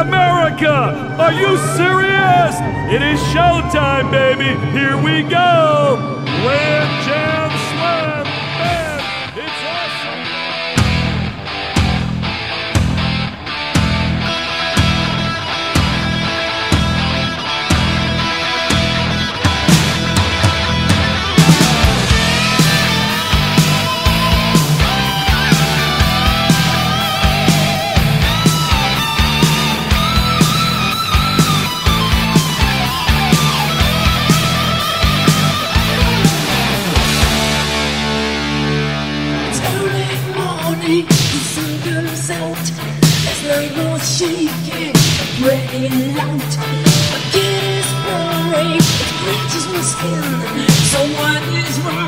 America, are you serious? It is showtime, baby. Here we go. Morning, the goes out. Shaking, out. My is my skin. So what is wrong?